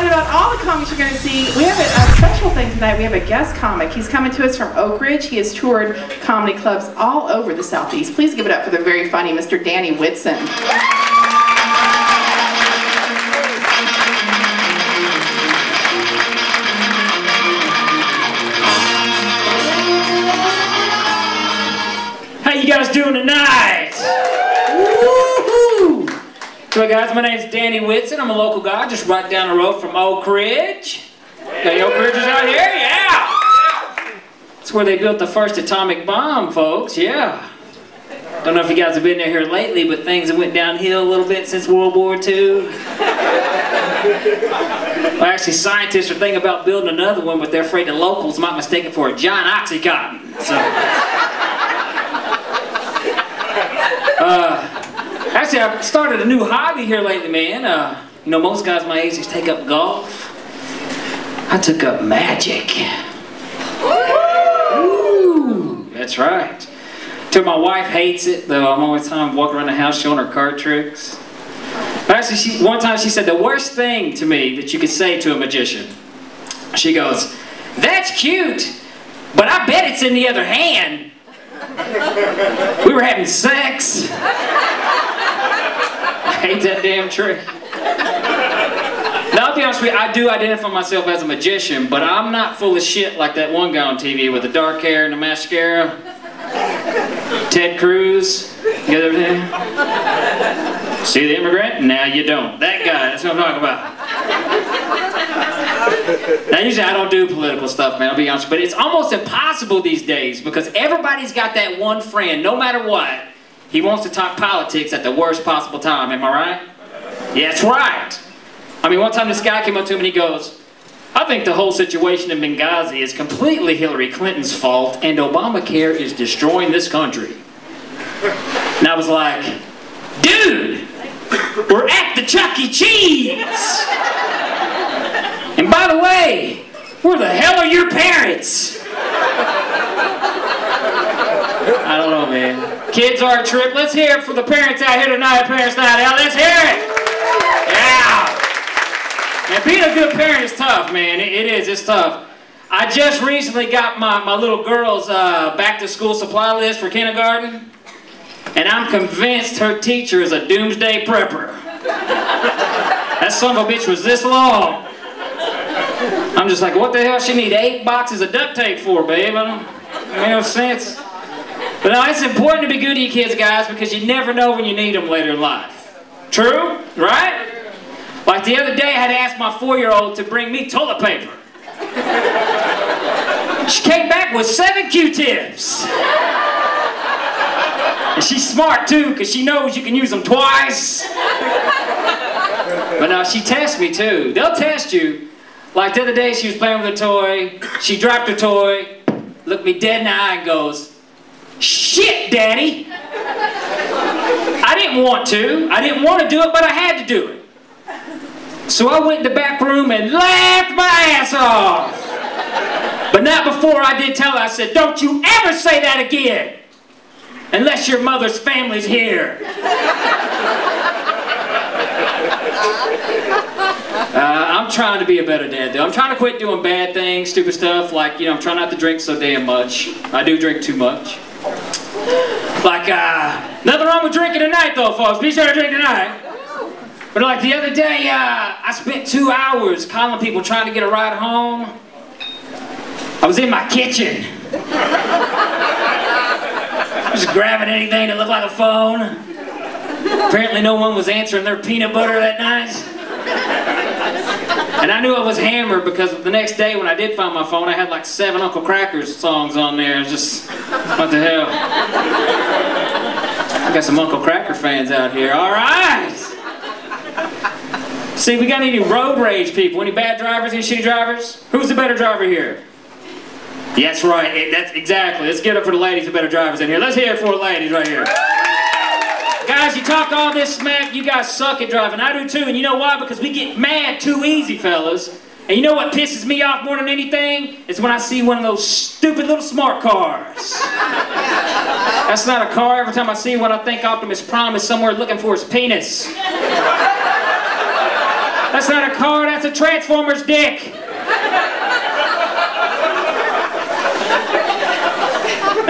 excited about all the comics you're going to see. We have a, a, special thing tonight. We have a guest comic. He's coming to us from Oak Ridge. He has toured comedy clubs all over the Southeast. Please give it up for the very funny Mr. Danny Whitson. How you guys doing tonight? So guys, my name's Danny Whitson. I'm a local guy just right down the road from Oak Ridge. Any Oak Ridges out here? Yeah! That's where they built the first atomic bomb, folks. Yeah. Don't know if you guys have been there here lately, but things have went downhill a little bit since World War II. well, actually, scientists are thinking about building another one, but they're afraid the locals might mistake it for a giant oxycontin. So. Uh, Actually, I started a new hobby here lately, man. Uh, you know, most guys my age just take up golf. I took up magic. That's right. Till my wife hates it, though I'm always time walking around the house showing her card tricks. Actually, she, one time she said the worst thing to me that you could say to a magician. She goes, that's cute, but I bet it's in the other hand. We were having sex. Hate that damn trick. Now, I'll be honest with you, I do identify myself as a magician, but I'm not full of shit like that one guy on TV with the dark hair and the mascara. Ted Cruz. You everything? See the immigrant? Now you don't. That guy, that's what I'm talking about. Now, usually I don't do political stuff, man, I'll be honest, but it's almost impossible these days because everybody's got that one friend, no matter what, he wants to talk politics at the worst possible time, am I right? Yeah, that's right. I mean, one time this guy came up to him and he goes, I think the whole situation in Benghazi is completely Hillary Clinton's fault and Obamacare is destroying this country. And I was like, dude, we're at the Chuck E. Cheese. And by the way, where the hell are your parents? I don't know, man. Kids are a trip. Let's hear it for the parents out here tonight, Parents Night Out. Let's hear it. Yeah. And being a good parent is tough, man. it, it is. It's tough. I just recently got my, my little girl's uh, back to school supply list for kindergarten. And I'm convinced her teacher is a doomsday prepper. That son of a bitch was this long. I'm just like, what the hell she need eight boxes of duct tape for, babe? I don't make no sense. But no, it's important to be good to your kids, guys, because you never know when you need them later in life. True? Right? Like the other day, I had to ask my four-year-old to bring me toilet paper. She came back with seven Q-tips. And she's smart, too, because she knows you can use them twice. But now she tests me, too. They'll test you. Like the other day, she was playing with a toy. She dropped her toy, looked me dead in the eye and goes, Shit, Daddy! I didn't want to. I didn't want to do it, but I had to do it. So I went in the back room and laughed my ass off. But not before I did tell her, I said, don't you ever say that again! Unless your mother's family's here. Uh, I'm trying to be a better dad, though. I'm trying to quit doing bad things, stupid stuff, like, you know, I'm trying not to drink so damn much. I do drink too much. Like, uh, nothing wrong with drinking tonight, though, folks. Be sure to drink tonight. But like the other day, uh, I spent two hours calling people trying to get a ride home. I was in my kitchen. Just grabbing anything that looked like a phone. Apparently no one was answering their peanut butter that night. And I knew I was hammered because the next day when I did find my phone, I had like seven Uncle Krackers songs on there. Just, what the hell? I got some Uncle Kracker fans out here. All right. See, we got any road rage people? Any bad drivers? Any shitty drivers? Who's the better driver here? That's right. That's exactly. Let's get up for the ladies who better drivers in here. Let's hear it for the ladies right here. Guys, you talk all this smack, you guys suck at driving. I do too, and you know why? Because we get mad too easy, fellas. And you know what pisses me off more than anything? Is when I see one of those stupid little smart cars. That's not a car. Every time I see one, I think Optimus Prime is somewhere looking for his penis. That's not a car, that's That's a Transformer's dick.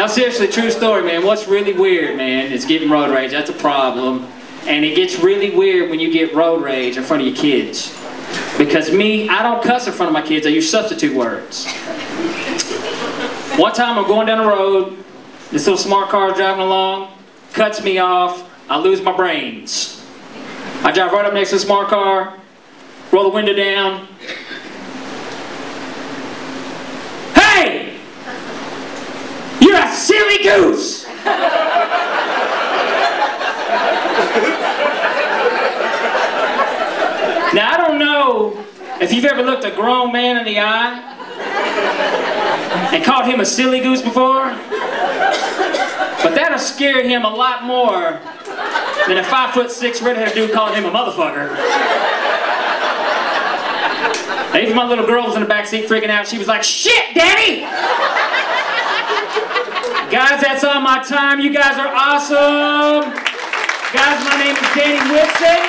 Now seriously, true story, man. What's really weird, man, is getting road rage. That's a problem. And it gets really weird when you get road rage in front of your kids. Because me, I don't cuss in front of my kids. I use substitute words. One time I'm going down the road, this little smart car driving along, cuts me off, I lose my brains. I drive right up next to the smart car, roll the window down. Hey! You're a silly goose! now I don't know if you've ever looked a grown man in the eye and called him a silly goose before, but that'll scare him a lot more than a five foot six redheaded dude calling him a motherfucker. Even my little girl was in the back seat freaking out. She was like, shit, daddy! Guys, that's all my time. You guys are awesome. Guys, my name is Danny Whitson.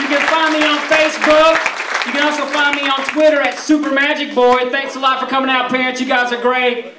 You can find me on Facebook. You can also find me on Twitter at Super Magic Boy. Thanks a lot for coming out, parents. You guys are great.